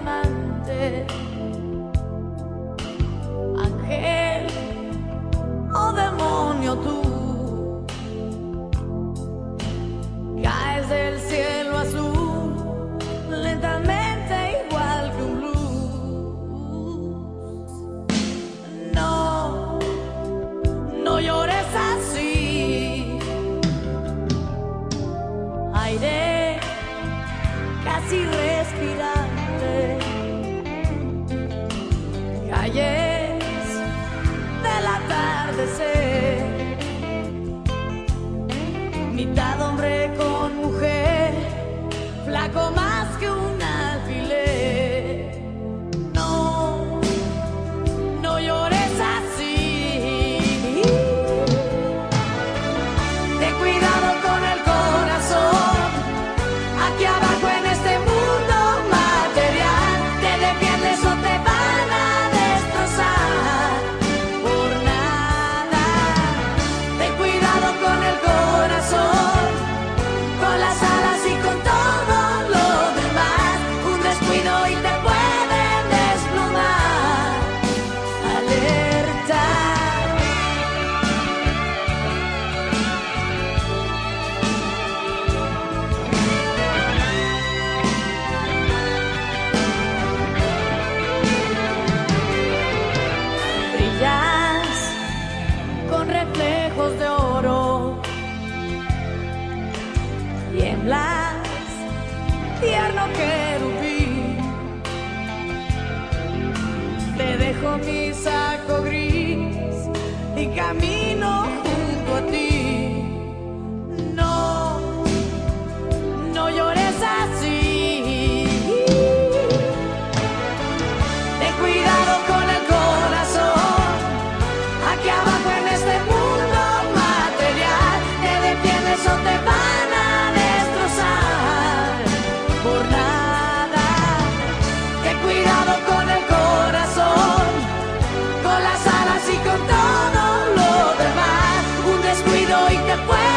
amante, ángel o oh demonio tú, caes del cielo azul lentamente igual que un blues. No, no llores así, aire casi respira. Mitad hombre con mujer, flaco más que un alfiler. No, no llores así. Ten cuidado tierno querubín. Te dejo mi saco gris y camino Cuidado con el corazón, con las alas y con todo lo demás. Un descuido y te puedes